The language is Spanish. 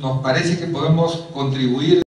nos parece que podemos contribuir